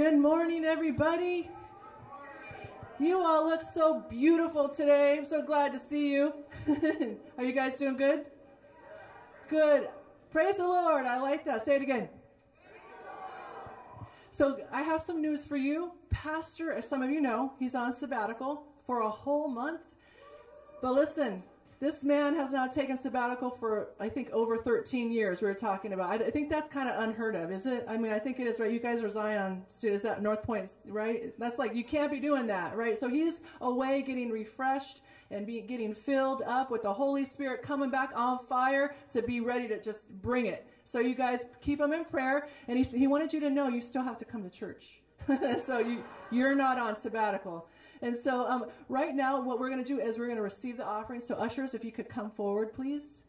Good morning, everybody. You all look so beautiful today. I'm so glad to see you. Are you guys doing good? Good. Praise the Lord. I like that. Say it again. So, I have some news for you. Pastor, as some of you know, he's on sabbatical for a whole month. But listen, this man has not taken sabbatical for, I think, over 13 years. We were talking about. I think that's kind of unheard of, is it? I mean, I think it is, right? You guys are Zion students at North Point, right? That's like, you can't be doing that, right? So he's away getting refreshed and be, getting filled up with the Holy Spirit coming back on fire to be ready to just bring it. So you guys keep him in prayer. And he, he wanted you to know you still have to come to church. so you, you're not on sabbatical. And so um, right now, what we're going to do is we're going to receive the offering. So ushers, if you could come forward, please.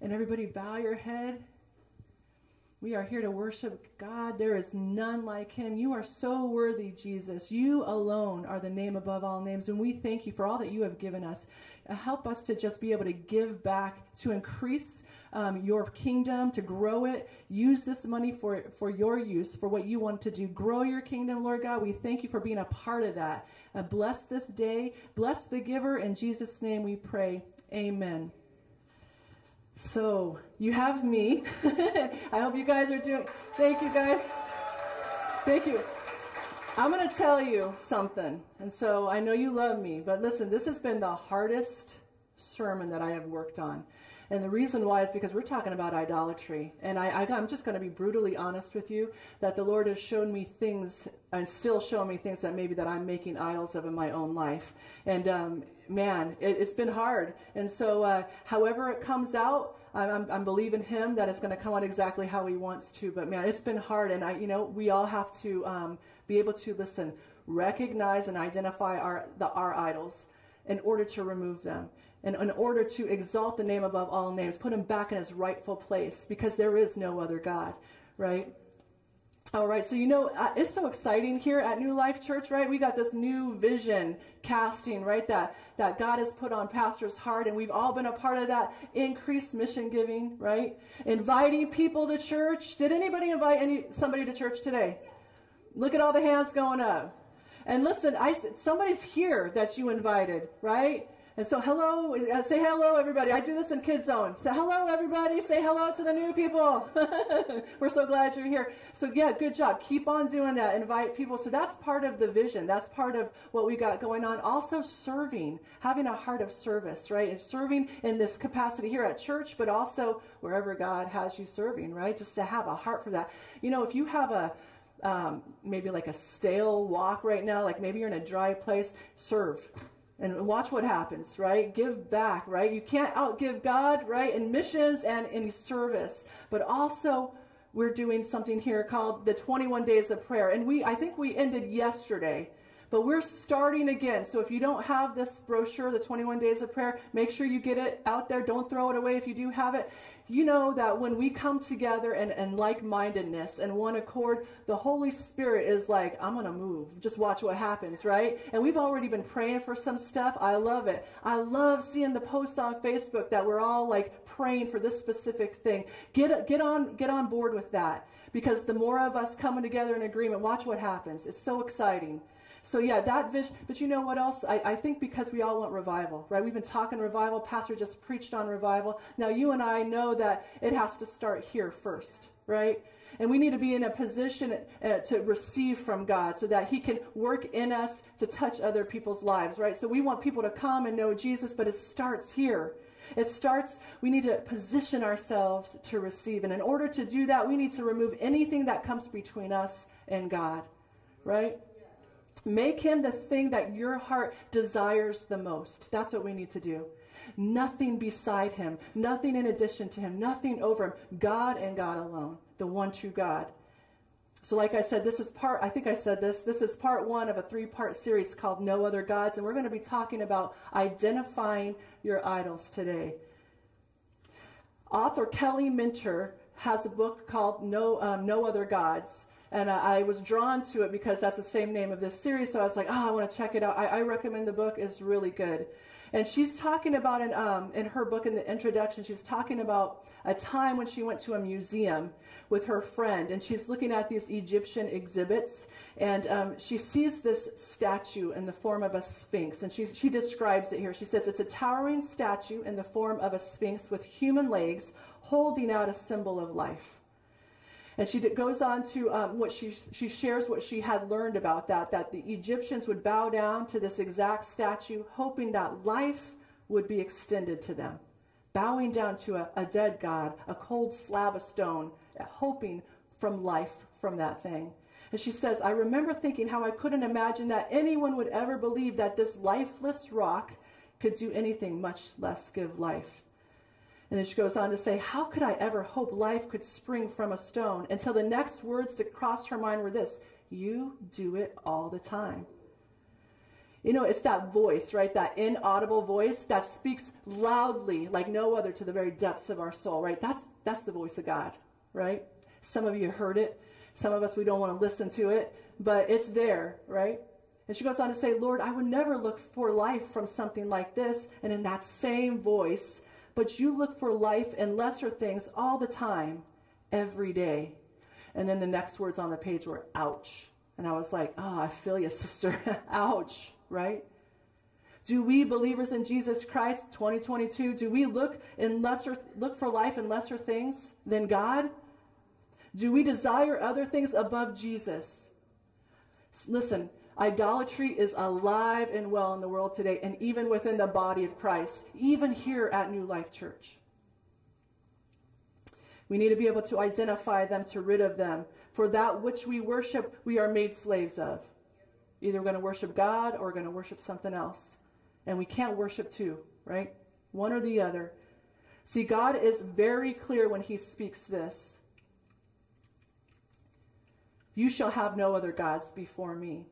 And everybody bow your head. We are here to worship God. There is none like him. You are so worthy, Jesus. You alone are the name above all names. And we thank you for all that you have given us. Help us to just be able to give back, to increase um, your kingdom, to grow it. Use this money for, for your use, for what you want to do. Grow your kingdom, Lord God. We thank you for being a part of that. Uh, bless this day. Bless the giver. In Jesus' name we pray. Amen. So you have me. I hope you guys are doing. Thank you, guys. Thank you. I'm going to tell you something. And so I know you love me, but listen, this has been the hardest sermon that I have worked on. And the reason why is because we're talking about idolatry. And I, am just going to be brutally honest with you that the Lord has shown me things and still showing me things that maybe that I'm making idols of in my own life. And um, man, it, has been hard. And so, uh, however it comes out, I'm, I'm believing Him that it's going to come out exactly how He wants to. But man, it's been hard. And I, you know, we all have to um, be able to listen, recognize and identify our the, our idols in order to remove them and in order to exalt the name above all names, put him back in his rightful place because there is no other God, right? All right, so you know, uh, it's so exciting here at New Life Church, right? We got this new vision casting, right? That, that God has put on pastor's heart, and we've all been a part of that increased mission giving, right? Inviting people to church. Did anybody invite any, somebody to church today? Look at all the hands going up. And listen, I, somebody's here that you invited, right? And so, hello, uh, say hello, everybody. I do this in Kid Zone. So, hello, everybody. Say hello to the new people. We're so glad you're here. So, yeah, good job. Keep on doing that. Invite people. So, that's part of the vision. That's part of what we got going on. Also, serving, having a heart of service, right? And serving in this capacity here at church, but also wherever God has you serving, right? Just to have a heart for that. You know, if you have a um, maybe like a stale walk right now, like maybe you're in a dry place, serve and watch what happens, right? Give back, right? You can't outgive God, right? In missions and in service, but also we're doing something here called the 21 days of prayer. And we, I think we ended yesterday but we're starting again. So if you don't have this brochure, the 21 Days of Prayer, make sure you get it out there. Don't throw it away if you do have it. You know that when we come together and, and like-mindedness and one accord, the Holy Spirit is like, I'm going to move. Just watch what happens, right? And we've already been praying for some stuff. I love it. I love seeing the posts on Facebook that we're all like praying for this specific thing. Get, get on, get on board with that because the more of us coming together in agreement, watch what happens. It's so exciting. So yeah, that vision. But you know what else? I, I think because we all want revival, right? We've been talking revival. Pastor just preached on revival. Now you and I know that it has to start here first, right? And we need to be in a position uh, to receive from God so that He can work in us to touch other people's lives, right? So we want people to come and know Jesus, but it starts here. It starts, we need to position ourselves to receive. And in order to do that, we need to remove anything that comes between us and God, right? Make him the thing that your heart desires the most. That's what we need to do. Nothing beside him, nothing in addition to him, nothing over him. God and God alone, the one true God. So, like I said, this is part, I think I said this, this is part one of a three part series called No Other Gods, and we're going to be talking about identifying your idols today. Author Kelly Minter has a book called No, um, no Other Gods. And uh, I was drawn to it because that's the same name of this series. So I was like, oh, I want to check it out. I, I recommend the book. It's really good. And she's talking about in, um, in her book in the introduction, she's talking about a time when she went to a museum with her friend, and she's looking at these Egyptian exhibits, and um, she sees this statue in the form of a sphinx, and she, she describes it here. She says it's a towering statue in the form of a sphinx with human legs holding out a symbol of life. And she goes on to um, what she, she shares what she had learned about that, that the Egyptians would bow down to this exact statue, hoping that life would be extended to them. Bowing down to a, a dead God, a cold slab of stone, hoping from life from that thing. And she says, I remember thinking how I couldn't imagine that anyone would ever believe that this lifeless rock could do anything, much less give life. And then she goes on to say, How could I ever hope life could spring from a stone? Until the next words that crossed her mind were this You do it all the time. You know, it's that voice, right? That inaudible voice that speaks loudly like no other to the very depths of our soul, right? That's, that's the voice of God, right? Some of you heard it. Some of us, we don't want to listen to it, but it's there, right? And she goes on to say, Lord, I would never look for life from something like this. And in that same voice, but you look for life and lesser things all the time, every day. And then the next words on the page were, ouch. And I was like, oh, I feel you, sister. ouch, right? Do we believers in Jesus Christ 2022 do we look in lesser look for life in lesser things than God? Do we desire other things above Jesus? Listen, Idolatry is alive and well in the world today, and even within the body of Christ, even here at New Life Church. We need to be able to identify them to rid of them. For that which we worship, we are made slaves of. Either we're going to worship God or we're going to worship something else. And we can't worship two, right? One or the other. See, God is very clear when he speaks this. You shall have no other gods before me.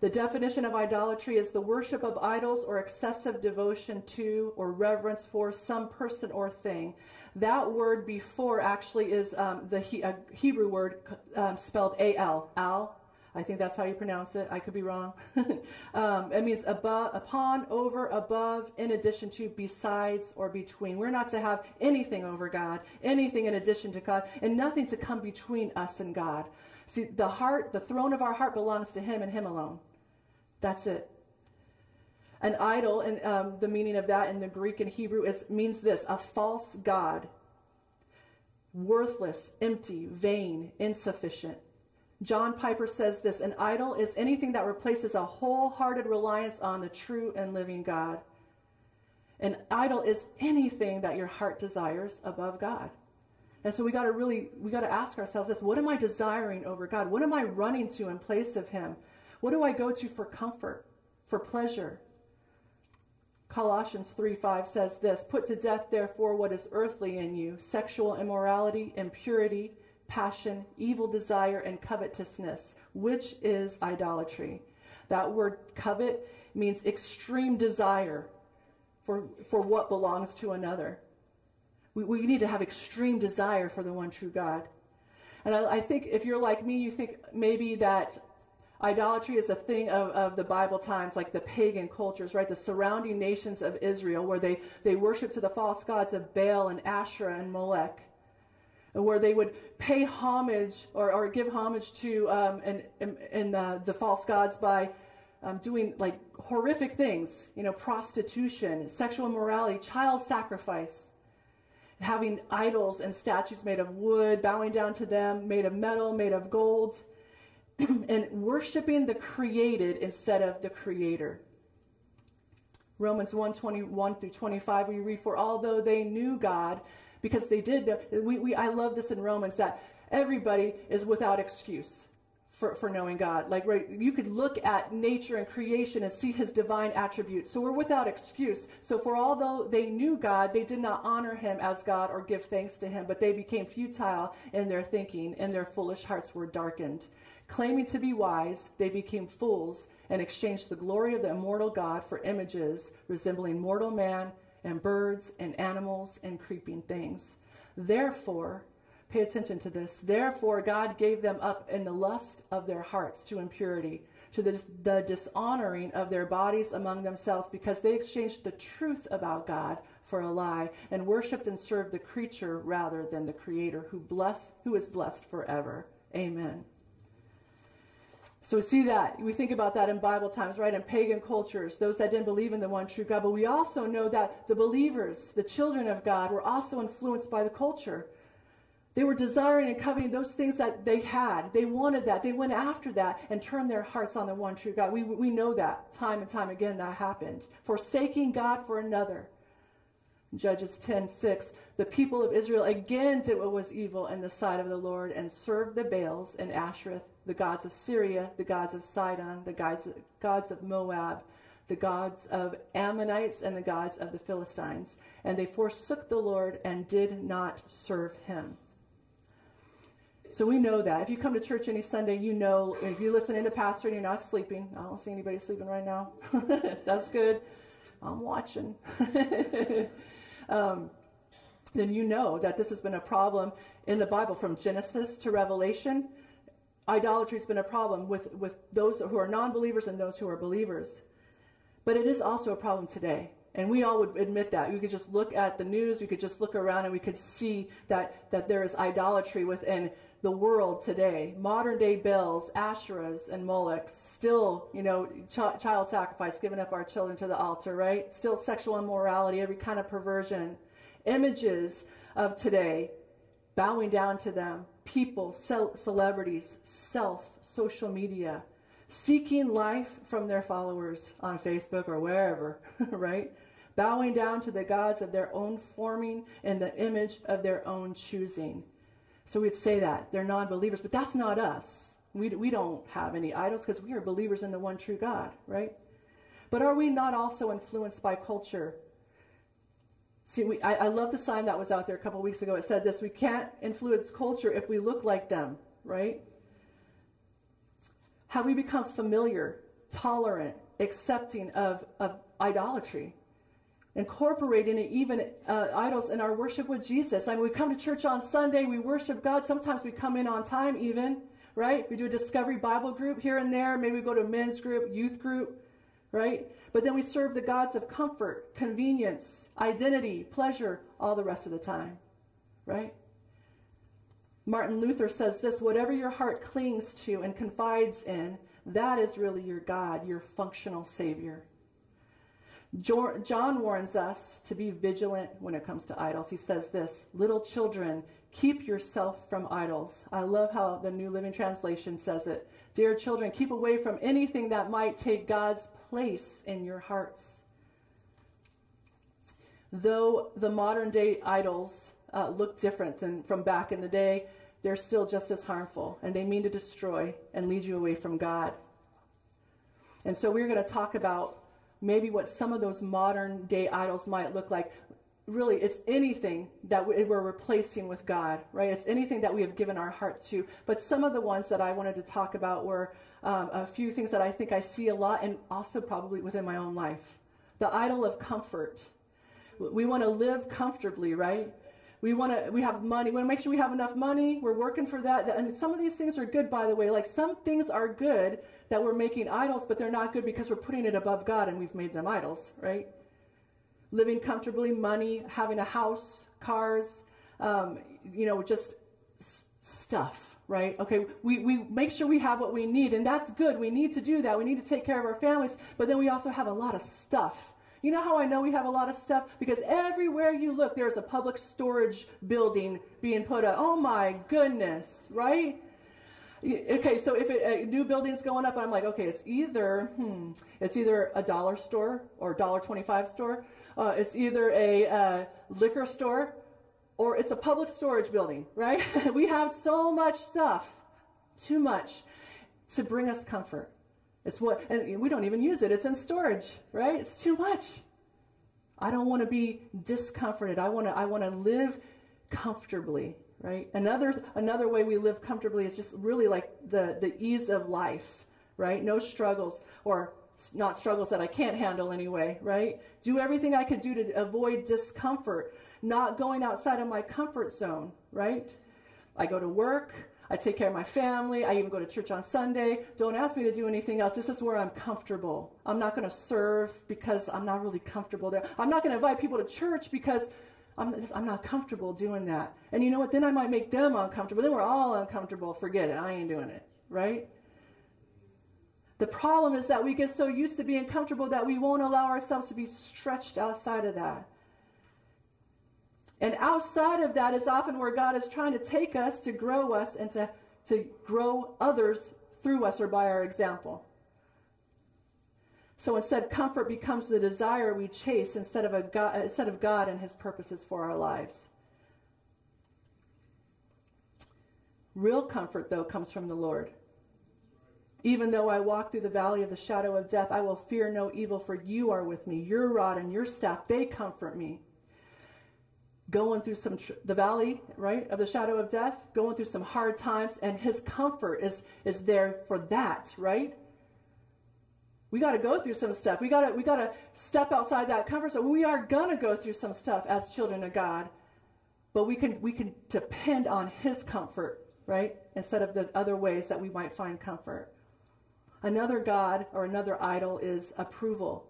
The definition of idolatry is the worship of idols or excessive devotion to or reverence for some person or thing. That word before actually is um, the he, Hebrew word um, spelled A-L, al. I think that's how you pronounce it. I could be wrong. um, it means above, upon, over, above, in addition to, besides, or between. We're not to have anything over God, anything in addition to God, and nothing to come between us and God. See, the heart, the throne of our heart belongs to Him and Him alone. That's it. An idol, and um, the meaning of that in the Greek and Hebrew is means this: a false god, worthless, empty, vain, insufficient. John Piper says this: an idol is anything that replaces a wholehearted reliance on the true and living God. An idol is anything that your heart desires above God. And so we got to really, we got to ask ourselves this, what am I desiring over God? What am I running to in place of him? What do I go to for comfort, for pleasure? Colossians 3 5 says this Put to death, therefore, what is earthly in you sexual immorality, impurity, passion, evil desire, and covetousness, which is idolatry. That word covet means extreme desire for, for what belongs to another. We, we need to have extreme desire for the one true God. And I, I think if you're like me, you think maybe that idolatry is a thing of, of the Bible times, like the pagan cultures, right? The surrounding nations of Israel, where they, they worship to the false gods of Baal and Asherah and Molech. And where they would pay homage or, or give homage to um, and, and, and uh, the false gods by um, doing like horrific things, you know, prostitution, sexual immorality, child sacrifice having idols and statues made of wood, bowing down to them, made of metal, made of gold, and worshiping the created instead of the creator. Romans 1 21 through 25, we read, For although they knew God, because they did, we, we, I love this in Romans that everybody is without excuse for, for knowing God. Like, right, you could look at nature and creation and see his divine attributes. So we're without excuse. So for although they knew God, they did not honor him as God or give thanks to him, but they became futile in their thinking, and their foolish hearts were darkened. Claiming to be wise, they became fools and exchanged the glory of the immortal God for images resembling mortal man and birds and animals and creeping things. Therefore, Pay attention to this. Therefore, God gave them up in the lust of their hearts to impurity, to the, the dishonoring of their bodies among themselves because they exchanged the truth about God for a lie and worshiped and served the creature rather than the creator who bless who is blessed forever. Amen. So we see that. We think about that in Bible times, right? In pagan cultures, those that didn't believe in the one true God. But we also know that the believers, the children of God, were also influenced by the culture. They were desiring and coveting those things that they had. They wanted that. They went after that and turned their hearts on the one true God. We, we know that time and time again that happened. Forsaking God for another. Judges 10 6. The people of Israel again did what was evil in the sight of the Lord and served the Baals and Ashereth the gods of Syria, the gods of Sidon, the gods, gods of Moab, the gods of Ammonites, and the gods of the Philistines. And they forsook the Lord and did not serve him. So we know that. If you come to church any Sunday, you know, if you listen to pastor and you're not sleeping, I don't see anybody sleeping right now. That's good. I'm watching. um, then you know that this has been a problem in the Bible from Genesis to Revelation idolatry has been a problem with, with those who are non believers and those who are believers. But it is also a problem today. And we all would admit that. We could just look at the news, we could just look around, and we could see that, that there is idolatry within the world today. Modern day Baals, Asherahs, and Molochs, still, you know, ch- child sacrifice, giving up our children to the altar, right? Still sexual immorality, every kind of perversion. Images of today, bowing down to them, people, celebrities, self, social media, seeking life from their followers on Facebook or wherever, right? Bowing down to the gods of their own forming in the image of their own choosing. So we'd say that. They're non believers, but that's not us. We, we don't have any idols because we are believers in the one true God, right? But are we not also influenced by culture See, we, I, I love the sign that was out there a couple weeks ago. It said this We can't influence culture if we look like them, right? Have we become familiar, tolerant, accepting of, of idolatry? Incorporating even uh, idols in our worship with Jesus. I mean, we come to church on Sunday, we worship God. Sometimes we come in on time, even, right? We do a discovery Bible group here and there. Maybe we go to a men's group, youth group, right? But then we serve the gods of comfort, convenience, identity, pleasure all the rest of the time, right? Martin Luther says this whatever your heart clings to and confides in, that is really your God, your functional Savior. John warns us to be vigilant when it comes to idols. He says this Little children, keep yourself from idols. I love how the New Living Translation says it. Dear children, keep away from anything that might take God's place in your hearts. Though the modern day idols uh, look different than from back in the day, they're still just as harmful and they mean to destroy and lead you away from God. And so we're going to talk about maybe what some of those modern day idols might look like. Really, it's anything that we're replacing with God, right? It's anything that we have given our heart to. But some of the ones that I wanted to talk about were um, a few things that I think I see a lot and also probably within my own life. The idol of comfort. We want to live comfortably, right? We want to, we have money. We want to make sure we have enough money. We're working for that. And some of these things are good, by the way. Like some things are good that we're making idols, but they're not good because we're putting it above God and we've made them idols, right? Living comfortably, money, having a house, cars, um, you know, just stuff right? Okay, we, we make sure we have what we need, and that's good. We need to do that. We need to take care of our families, but then we also have a lot of stuff. You know how I know we have a lot of stuff? Because everywhere you look, there's a public storage building being put up. Oh my goodness, right? Okay, so if it, a new building's going up, I'm like, okay, it's either hmm, it's either a dollar store or dollar twenty-five store. Uh, it's either a uh, liquor store or it's a public storage building, right? we have so much stuff, too much, to bring us comfort. It's what, and we don't even use it. It's in storage, right? It's too much. I don't want to be discomforted. I want to, I want to live comfortably, right? Another, another way we live comfortably is just really like the, the ease of life, right? No struggles or not struggles that I can't handle anyway, right? Do everything I can do to avoid discomfort not going outside of my comfort zone, right? I go to work, I take care of my family. I even go to church on Sunday. Don't ask me to do anything else. This is where I'm comfortable. I'm not going to serve because I'm not really comfortable there. I'm not going to invite people to church because I'm, I'm not comfortable doing that. And you know what? Then I might make them uncomfortable. Then we're all uncomfortable. Forget it. I ain't doing it. Right? The problem is that we get so used to being comfortable that we won't allow ourselves to be stretched outside of that. And outside of that is often where God is trying to take us to grow us and to, to grow others through us or by our example. So instead, comfort becomes the desire we chase instead of, a God, instead of God and his purposes for our lives. Real comfort, though, comes from the Lord. Even though I walk through the valley of the shadow of death, I will fear no evil, for you are with me. Your rod and your staff, they comfort me. Going through some tr- the valley right of the shadow of death going through some hard times and his comfort is is there for that right? We got to go through some stuff. We got to we got to step outside that comfort zone. We are going to go through some stuff as children of god but we can we can depend on his comfort right instead of the other ways that we might find comfort another god or another idol is approval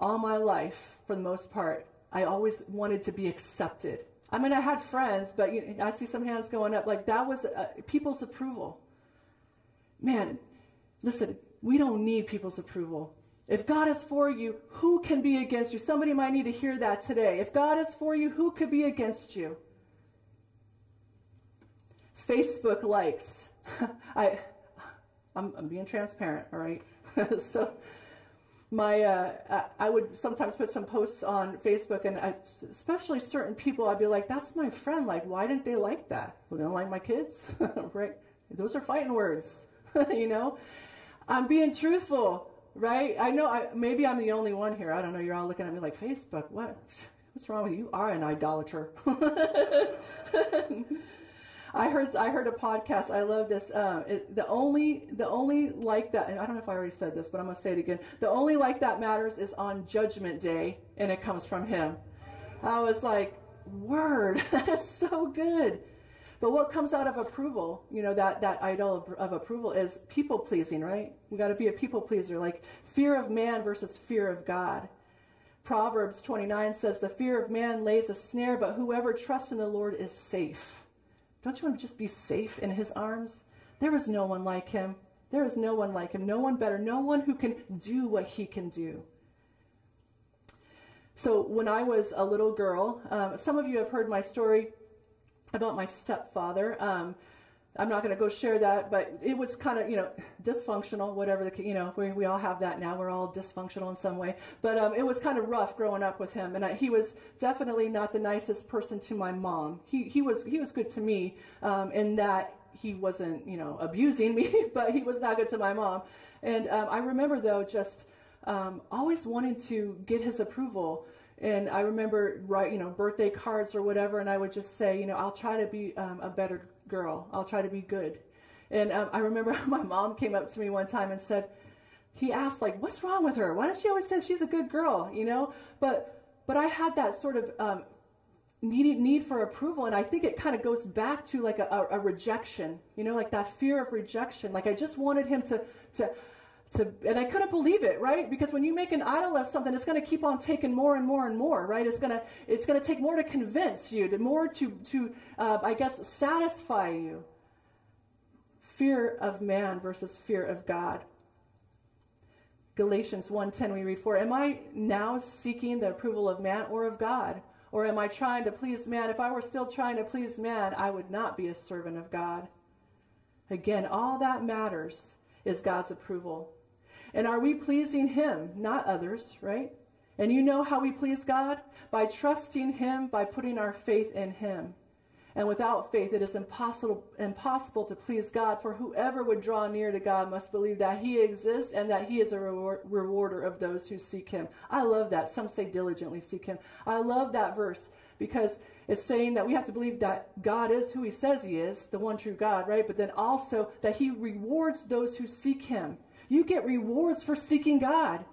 all my life for the most part I always wanted to be accepted. I mean, I had friends, but you know, I see some hands going up. Like that was uh, people's approval. Man, listen, we don't need people's approval. If God is for you, who can be against you? Somebody might need to hear that today. If God is for you, who could be against you? Facebook likes. I, I'm, I'm being transparent, all right? so my uh, I would sometimes put some posts on Facebook, and I, especially certain people, I'd be like, "That's my friend. Like, why didn't they like that? Well, they don't like my kids, right? Those are fighting words, you know. I'm being truthful, right? I know. I, maybe I'm the only one here. I don't know. You're all looking at me like Facebook. What? What's wrong with you? You are an idolater. I heard I heard a podcast. I love this. Uh, it, the only the only like that. And I don't know if I already said this, but I'm gonna say it again. The only like that matters is on Judgment Day, and it comes from him. I was like, word, that is so good. But what comes out of approval, you know, that, that idol of, of approval is people pleasing, right? We got to be a people pleaser, like fear of man versus fear of God. Proverbs 29 says, The fear of man lays a snare, but whoever trusts in the Lord is safe. Don't you want to just be safe in his arms? There is no one like him. There is no one like him, no one better, no one who can do what he can do. So, when I was a little girl, um, some of you have heard my story about my stepfather. Um, I'm not going to go share that, but it was kind of, you know, dysfunctional, whatever the, you know, we, we all have that now. We're all dysfunctional in some way. But um, it was kind of rough growing up with him. And I, he was definitely not the nicest person to my mom. He, he, was, he was good to me um, in that he wasn't, you know, abusing me, but he was not good to my mom. And um, I remember, though, just um, always wanting to get his approval. And I remember write, you know, birthday cards or whatever, and I would just say, you know, I'll try to be um, a better girl. I'll try to be good. And um, I remember my mom came up to me one time and said, he asked like, what's wrong with her? Why does she always say she's a good girl? You know, but, but I had that sort of, um, need, need for approval. And I think it kind of goes back to like a, a, a rejection, you know, like that fear of rejection. Like I just wanted him to, to, to, and I couldn't believe it, right? Because when you make an idol of something, it's going to keep on taking more and more and more, right? It's going to, it's going to take more to convince you, to more to, to, uh, I guess, satisfy you. Fear of man versus fear of God. Galatians 1:10 we read for am I now seeking the approval of man or of God or am I trying to please man if I were still trying to please man I would not be a servant of God again all that matters is God's approval and are we pleasing Him, not others, right? And you know how we please God? By trusting Him, by putting our faith in Him. And without faith, it is impossible, impossible to please God, for whoever would draw near to God must believe that He exists and that He is a rewarder of those who seek Him. I love that. Some say diligently seek Him. I love that verse because it's saying that we have to believe that God is who He says He is, the one true God, right? But then also that He rewards those who seek Him. You get rewards for seeking God.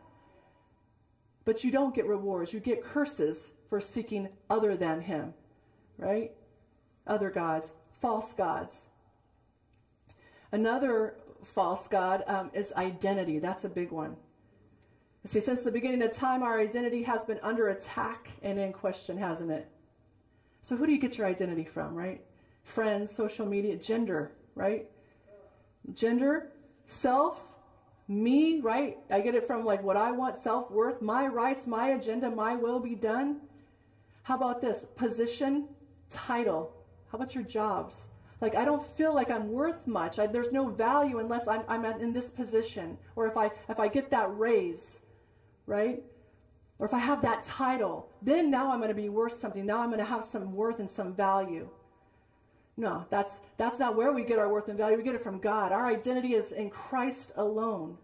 But you don't get rewards. You get curses for seeking other than Him, right? Other gods, false gods. Another false God um, is identity. That's a big one. See, since the beginning of time, our identity has been under attack and in question, hasn't it? So, who do you get your identity from, right? Friends, social media, gender, right? Gender, self, me, right? I get it from like what I want, self worth, my rights, my agenda, my will be done. How about this? Position, title. How about your jobs? Like, I don't feel like I'm worth much. I, there's no value unless I'm, I'm in this position or if I, if I get that raise right? Or if I have that title, then now I'm going to be worth something. Now I'm going to have some worth and some value. No, that's, that's not where we get our worth and value. We get it from God. Our identity is in Christ alone.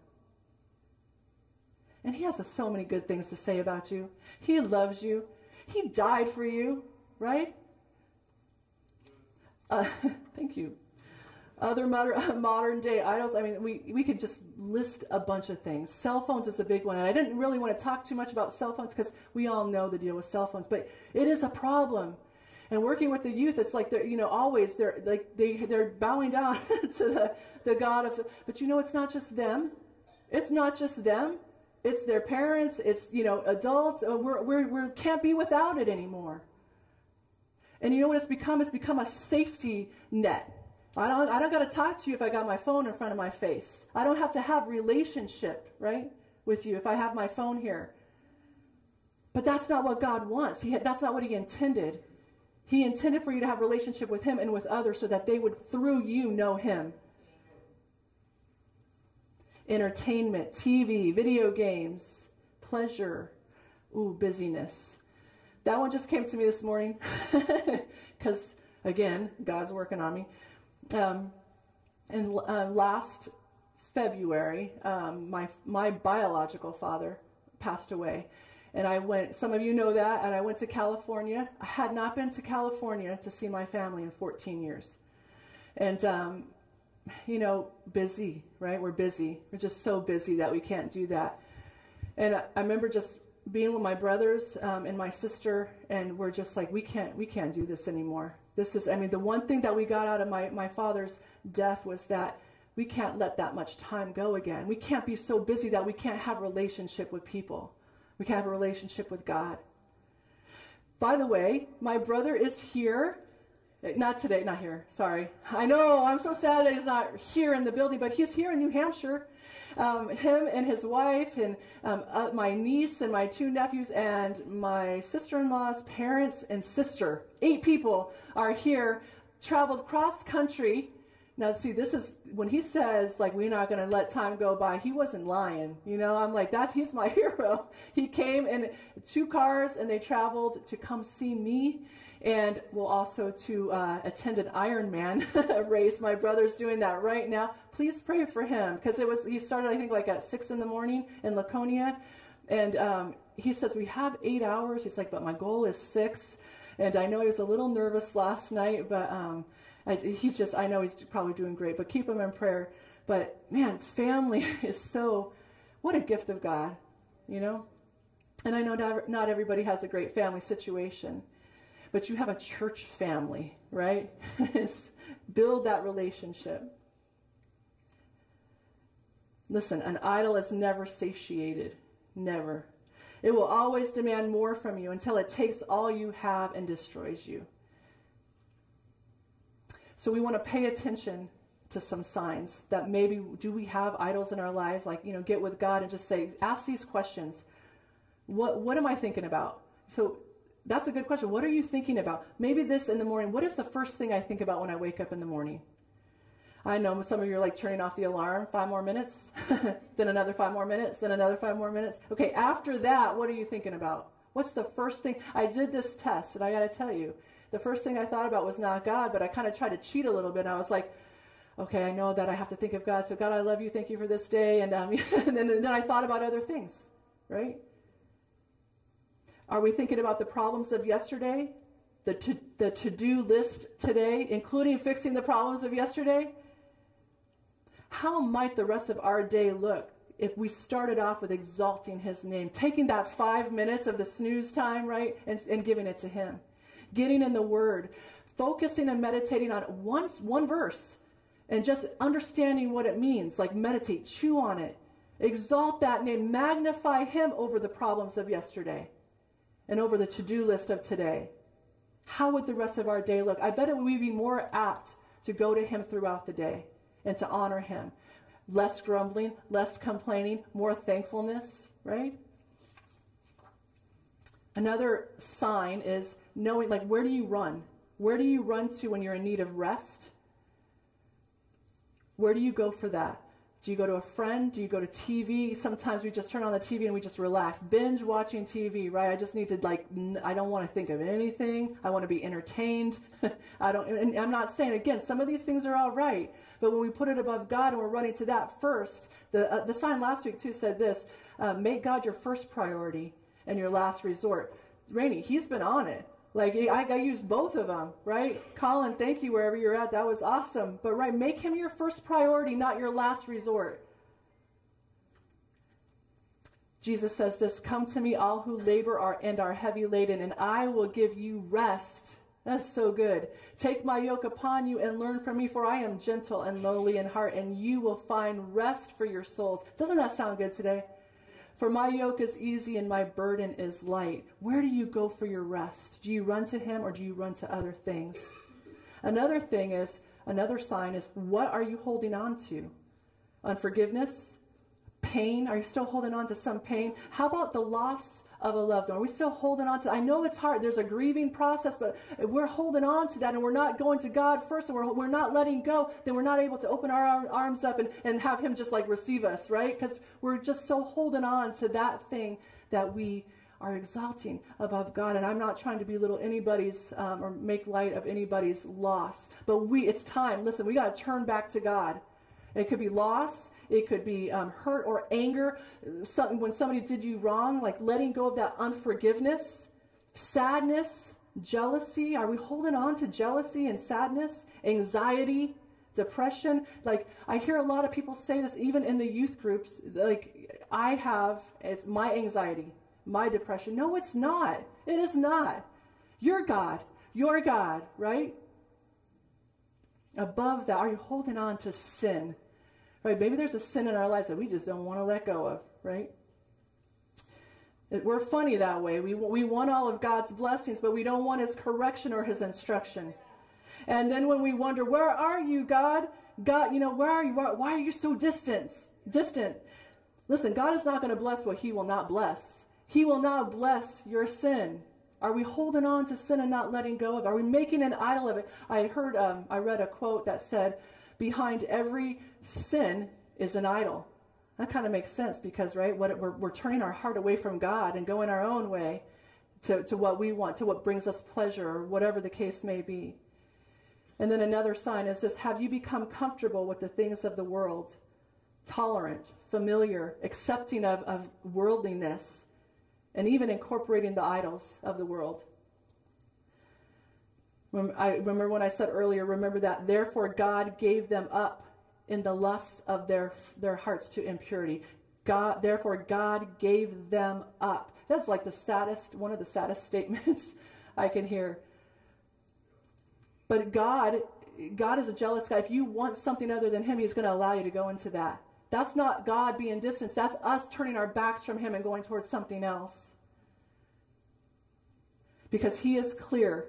And He has so many good things to say about you. He loves you. He died for you, right? Uh, thank you other modern, modern day idols. I mean, we, we could just list a bunch of things. Cell phones is a big one. And I didn't really want to talk too much about cell phones because we all know the deal with cell phones, but it is a problem. And working with the youth, it's like they're, you know, always they're like they they're bowing down to the, the God of. But you know, it's not just them. It's not just them. It's their parents. It's you know, adults. Uh, we're we're we can't be without it anymore. And you know what it's become? It's become a safety net I don't, I don't got to talk to you if I got my phone in front of my face. I don't have to have relationship, right, with you if I have my phone here. But that's not what God wants. He, that's not what he intended. He intended for you to have relationship with him and with others so that they would, through you, know him. Entertainment, TV, video games, pleasure, ooh, busyness. That one just came to me this morning because, again, God's working on me um, and uh, last February, um, my my biological father passed away, and I went. Some of you know that, and I went to California. I had not been to California to see my family in 14 years, and um, you know, busy, right? We're busy. We're just so busy that we can't do that. And I, I remember just being with my brothers um, and my sister, and we're just like, we can't, we can't do this anymore. This is, I mean, the one thing that we got out of my, my father's death was that we can't let that much time go again. We can't be so busy that we can't have relationship with people. We can't have a relationship with God. By the way, my brother is here. Not today, not here. Sorry. I know, I'm so sad that he's not here in the building, but he's here in New Hampshire um, him and his wife and um, uh, my niece and my two nephews and my sister-in-law's parents and sister, eight people are here, traveled cross country. Now, see, this is when he says, like, we're not going to let time go by, he wasn't lying. You know, I'm like, that, he's my hero. He came in two cars and they traveled to come see me and will also to uh, attend an Ironman race. My brother's doing that right now. Please pray for him because it was he started I think like at six in the morning in Laconia, and um, he says we have eight hours. He's like, but my goal is six, and I know he was a little nervous last night, but um, I, he's just I know he's probably doing great. But keep him in prayer. But man, family is so what a gift of God, you know. And I know not everybody has a great family situation but you have a church family, right? Build that relationship. Listen, an idol is never satiated. Never. It will always demand more from you until it takes all you have and destroys you. So we want to pay attention to some signs that maybe do we have idols in our lives like you know get with God and just say ask these questions what what am I thinking about so that's a good question. What are you thinking about? Maybe this in the morning. What is the first thing I think about when I wake up in the morning? I know some of you are like turning off the alarm, five more minutes, then another five more minutes, then another five more minutes. Okay, after that, what are you thinking about? What's the first thing? I did this test, and I got to tell you, the first thing I thought about was not God, but I kind of tried to cheat a little bit. I was like, okay, I know that I have to think of God. So, God, I love you. Thank you for this day. And, um, and, then, and then I thought about other things, right? Are we thinking about the problems of yesterday? The to, the to-do list today, including fixing the problems of yesterday? How might the rest of our day look if we started off with exalting his name, taking that five minutes of the snooze time, right, and, and giving it to him, getting in the word, focusing and meditating on one, one verse, and just understanding what it means, like meditate, chew on it, exalt that name, magnify Him over the problems of yesterday and over the to do list of today. How would the rest of our day look? I bet it would be more apt to go to Him throughout the day and to honor Him. Less grumbling, less complaining, more thankfulness, right? Another sign is knowing, like, where do you run? Where do you run to when you're in need of rest? Where do you go for that? Do you go to a friend? Do you go to TV? Sometimes we just turn on the TV and we just relax. Binge watching TV, right? I just need to like I don't want to think of anything. I want to be entertained. I don't and I'm not saying again, some of these things are all right, but when we put it above God and we're running to that first, the uh, the sign last week too said this, uh, make God your first priority and your last resort. Rainey, he's been on it. Like I, I both of them, right? Colin, thank you wherever you're at. That was awesome. But right, make him your first priority, not your last resort. Jesus says this, "Come to me, all who labor are and are heavy laden, and I will give you rest." That's so good. Take my yoke upon you and learn from me, for I am gentle and lowly in heart, and you will find rest for your souls. Doesn't that sound good today? For my yoke is easy and my burden is light. Where do you go for your rest? Do you run to him or do you run to other things? Another thing is, another sign is, what are you holding on to? Unforgiveness? Pain? Are you still holding on to some pain? How about the loss of a loved one. We're still holding on to. I know it's hard. There's a grieving process, but we're holding on to that, and we're not going to God first, and we're, we're not letting go. Then we're not able to open our arms up and, and have Him just like receive us, right? Because we're just so holding on to that thing that we are exalting above God. And I'm not trying to belittle anybody's um, or make light of anybody's loss, but we. It's time. Listen, we got to turn back to God. It could be loss. It could be um, hurt or anger. Something when somebody did you wrong, like letting go of that unforgiveness, sadness, jealousy. Are we holding on to jealousy and sadness, anxiety, depression? Like I hear a lot of people say this, even in the youth groups. Like I have, it's my anxiety, my depression. No, it's not. It is not. You're God. You're God, right? Above that, are you holding on to sin? Right? Maybe there's a sin in our lives that we just don't want to let go of, right? We're funny that way. We, we want all of God's blessings, but we don't want his correction or his instruction. And then when we wonder, where are you, God? God, you know, where are you? Why, are you so distant? Distant. Listen, God is not going to bless what he will not bless. He will not bless your sin. Are we holding on to sin and not letting go of it? Are we making an idol of it? I heard, um, I read a quote that said, behind every sin is an idol. That kind of makes sense because, right, what, we're, we're turning our heart away from God and going our own way to, to what we want, to what brings us pleasure, or whatever the case may be. And then another sign is this Have you become comfortable with the things of the world? Tolerant, familiar, accepting of, of worldliness, and even incorporating the idols of the world. I remember when I said earlier, remember that, therefore God gave them up in the lusts of their, their hearts to impurity. God, therefore, God gave them up. That's like the saddest, one of the saddest statements I can hear. But God, God is a jealous guy. If you want something other than Him, He's going to allow you to go into that. That's not God being distant. That's us turning our backs from Him and going towards something else. Because He is clear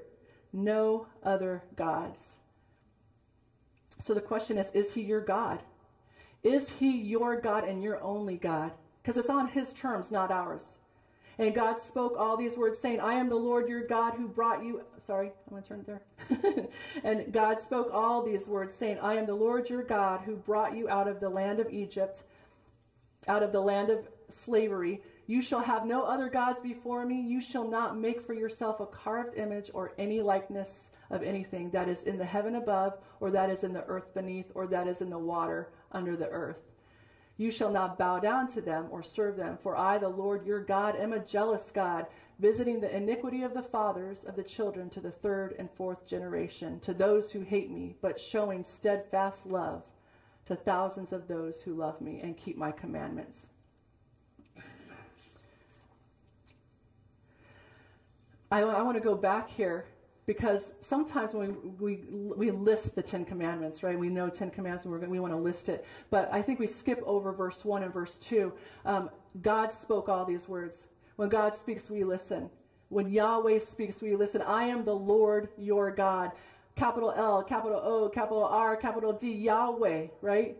no other gods. So the question is Is he your God? Is he your God and your only God? Because it's on his terms, not ours. And God spoke all these words, saying, I am the Lord your God who brought you. Sorry, I'm going to turn it there. and God spoke all these words, saying, I am the Lord your God who brought you out of the land of Egypt, out of the land of slavery. You shall have no other gods before me. You shall not make for yourself a carved image or any likeness of anything that is in the heaven above, or that is in the earth beneath, or that is in the water under the earth. You shall not bow down to them or serve them, for I, the Lord your God, am a jealous God, visiting the iniquity of the fathers of the children to the third and fourth generation, to those who hate me, but showing steadfast love to thousands of those who love me and keep my commandments. I, I want to go back here because sometimes when we, we, we list the Ten Commandments, right? We know Ten Commandments and we're going, we want to list it. But I think we skip over verse 1 and verse 2. Um, God spoke all these words. When God speaks, we listen. When Yahweh speaks, we listen. I am the Lord your God. Capital L, capital O, capital R, capital D, Yahweh, right?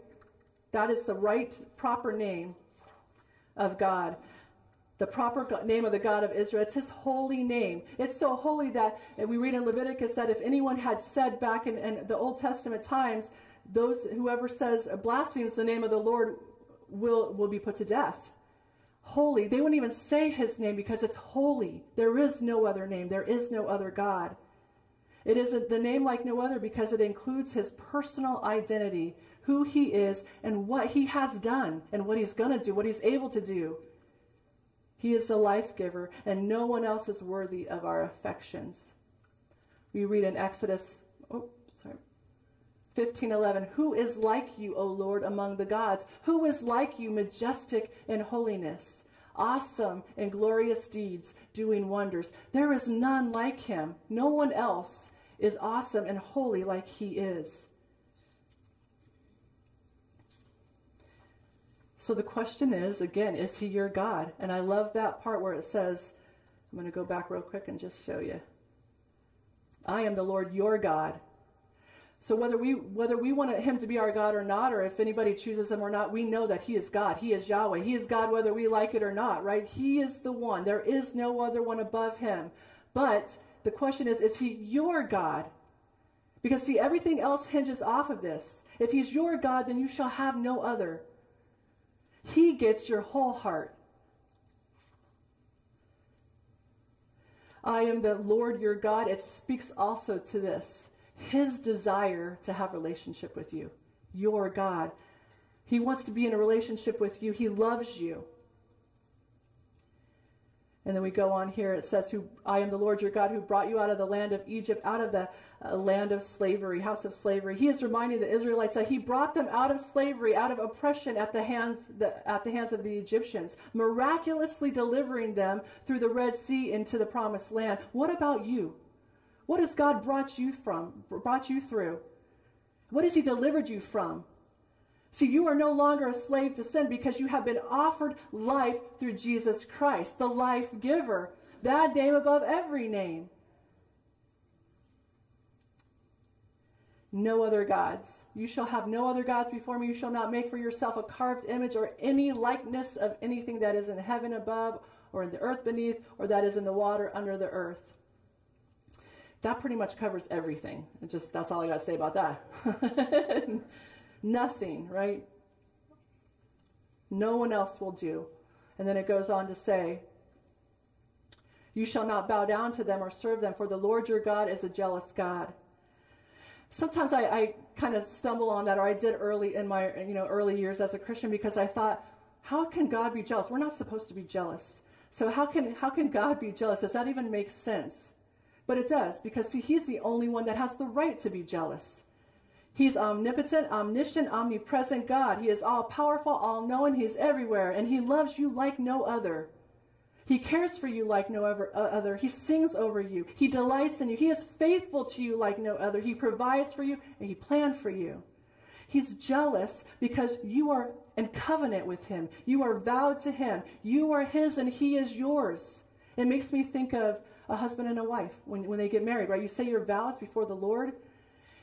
That is the right, proper name of God the proper name of the God of Israel. It's his holy name. It's so holy that we read in Leviticus that if anyone had said back in, in, the Old Testament times, those whoever says blasphemes the name of the Lord will, will be put to death. Holy. They wouldn't even say his name because it's holy. There is no other name. There is no other God. It is the name like no other because it includes his personal identity, who he is, and what he has done, and what he's going to do, what he's able to do. He is the life giver, and no one else is worthy of our affections. We read in Exodus, oh, sorry, 15:11, Who is like you, O Lord, among the gods? Who is like you, majestic in holiness, awesome in glorious deeds, doing wonders? There is none like him. No one else is awesome and holy like he is. So the question is, again, is he your God? And I love that part where it says, I'm going to go back real quick and just show you. I am the Lord your God. So whether we whether we want him to be our God or not, or if anybody chooses him or not, we know that he is God. He is Yahweh. He is God whether we like it or not, right? He is the one. There is no other one above him. But the question is, is he your God? Because see, everything else hinges off of this. If he's your God, then you shall have no other. He gets your whole heart. I am the Lord your God. It speaks also to this his desire to have relationship with you, your God. He wants to be in a relationship with you. He loves you. And then we go on here. It says, "Who I am the Lord your God, who brought you out of the land of Egypt, out of the uh, land of slavery, house of slavery." He is reminding the Israelites that He brought them out of slavery, out of oppression at the hands the, at the hands of the Egyptians, miraculously delivering them through the Red Sea into the Promised Land. What about you? What has God brought you from? Brought you through? What has He delivered you from? See, you are no longer a slave to sin because you have been offered life through Jesus Christ, the life giver, that name above every name. No other gods. You shall have no other gods before me. You shall not make for yourself a carved image or any likeness of anything that is in heaven above, or in the earth beneath, or that is in the water under the earth. That pretty much covers everything. It just that's all I got to say about that. Nothing, right? No one else will do. And then it goes on to say, You shall not bow down to them or serve them, for the Lord your God is a jealous God. Sometimes I, I kind of stumble on that, or I did early in my you know early years as a Christian, because I thought, how can God be jealous? We're not supposed to be jealous. So how can how can God be jealous? Does that even make sense? But it does, because see, He's the only one that has the right to be jealous. He's omnipotent, omniscient, omnipresent God. He is all powerful, all knowing. He's everywhere, and He loves you like no other. He cares for you like no uh, other. He sings over you. He delights in you. He is faithful to you like no other. He provides for you, and He planned for you. He's jealous because you are in covenant with Him. You are vowed to Him. You are His, and He is yours. It makes me think of a husband and a wife when, when they get married, right? You say your vows before the Lord.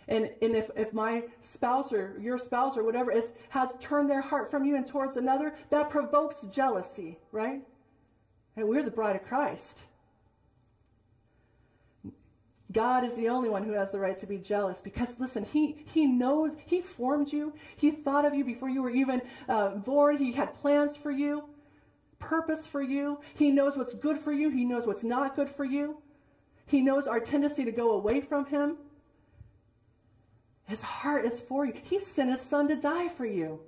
And, and if, if my spouse or your spouse or whatever is, has turned their heart from you and towards another, that provokes jealousy, right? And we're the bride of Christ. God is the only one who has the right to be jealous because, listen, He, he knows, He formed you. He thought of you before you were even uh, born. He had plans for you, purpose for you. He knows what's good for you. He knows what's not good for you. He knows our tendency to go away from Him. His heart is for you. He sent his son to die for you.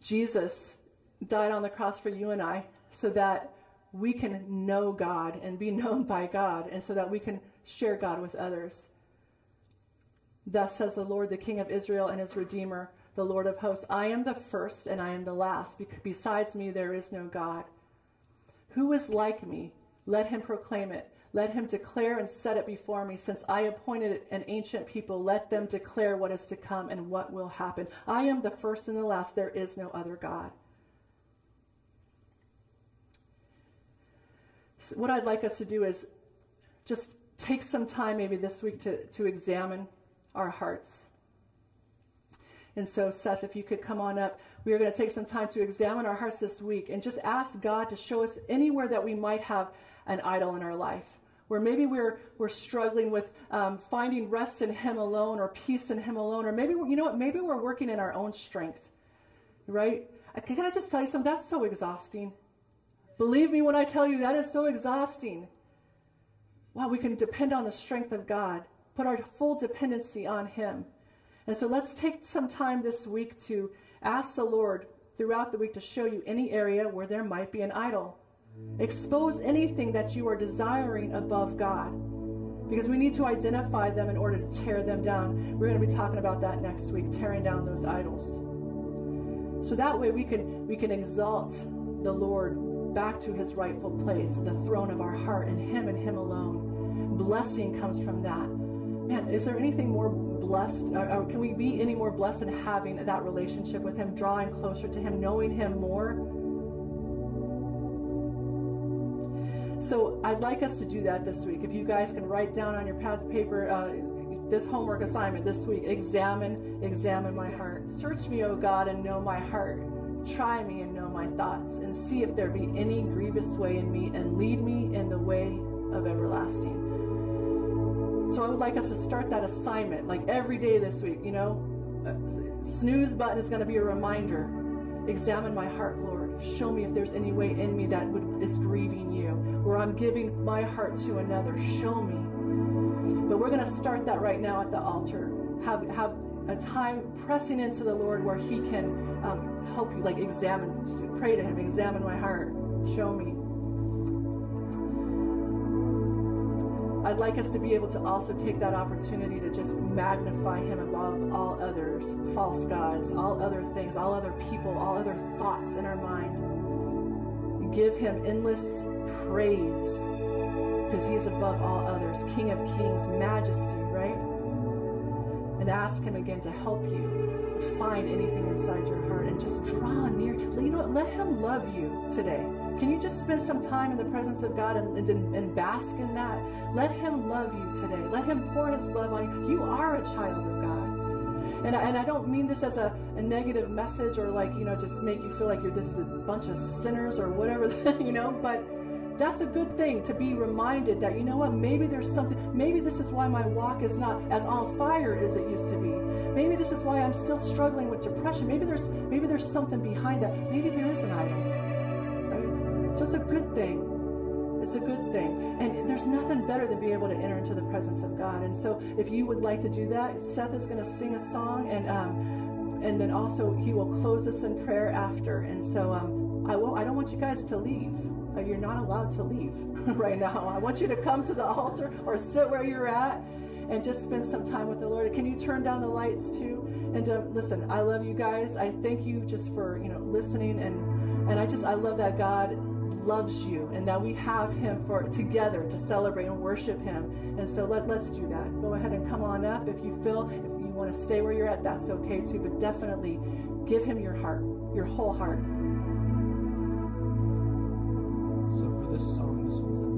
Jesus died on the cross for you and I so that we can know God and be known by God and so that we can share God with others. Thus says the Lord, the King of Israel and his Redeemer, the Lord of hosts I am the first and I am the last. Besides me, there is no God. Who is like me? Let him proclaim it. Let him declare and set it before me. Since I appointed an ancient people, let them declare what is to come and what will happen. I am the first and the last. There is no other God. So what I'd like us to do is just take some time, maybe this week, to, to examine our hearts. And so, Seth, if you could come on up, we are going to take some time to examine our hearts this week and just ask God to show us anywhere that we might have an idol in our life. Where maybe we're, we're struggling with um, finding rest in Him alone or peace in Him alone. Or maybe, you know what, maybe we're working in our own strength. Right? Can I just tell you something? That's so exhausting. Believe me when I tell you that is so exhausting. Wow, we can depend on the strength of God, put our full dependency on Him. And so let's take some time this week to ask the Lord throughout the week to show you any area where there might be an idol. Expose anything that you are desiring above God. Because we need to identify them in order to tear them down. We're going to be talking about that next week, tearing down those idols. So that way we can we can exalt the Lord back to his rightful place, the throne of our heart, and him and him alone. Blessing comes from that. Man, is there anything more blessed, or, or can we be any more blessed in having that relationship with him, drawing closer to him, knowing him more? So I'd like us to do that this week. If you guys can write down on your pad of paper uh, this homework assignment this week, examine, examine my heart. Search me, O God, and know my heart. Try me and know my thoughts, and see if there be any grievous way in me, and lead me in the way of everlasting. So I would like us to start that assignment, like every day this week, you know. Snooze button is going to be a reminder. Examine my heart, Lord. Show me if there's any way in me that would, is grieving you, or I'm giving my heart to another. Show me. But we're going to start that right now at the altar. Have have a time pressing into the Lord where He can um, help you, like examine, pray to Him, examine my heart. Show me. I'd like us to be able to also take that opportunity to just magnify Him above all others, false gods, all other things, all other people, all other thoughts in our mind. Give Him endless praise because He is above all others, King of kings, majesty, right? And ask Him again to help you find anything inside your heart and just draw near. You know? Let Him love you today. Can you just spend some time in the presence of God and, and, and, bask in that? Let Him love you today. Let Him pour His love on you. You are a child of God. And I, and I don't mean this as a, a negative message or like, you know, just make you feel like you're is a bunch of sinners or whatever, you know, but that's a good thing to be reminded that, you know what, maybe there's something, maybe this is why my walk is not as on fire as it used to be. Maybe this is why I'm still struggling with depression. Maybe there's, maybe there's something behind that. Maybe there is an idol. So it's a good thing. It's a good thing. And there's nothing better than being able to enter into the presence of God. And so if you would like to do that, Seth is going to sing a song and um, and then also he will close us in prayer after. And so um, I won't I don't want you guys to leave. Uh, you're not allowed to leave right now. I want you to come to the altar or sit where you're at and just spend some time with the Lord. Can you turn down the lights too? And uh, listen, I love you guys. I thank you just for you know listening and and I just I love that God loves you and that we have him for together to celebrate and worship him. And so let, let's do that. Go ahead and come on up. If you feel, if you want to stay where you're at, that's okay too. But definitely give him your heart, your whole heart. So for this song, this one's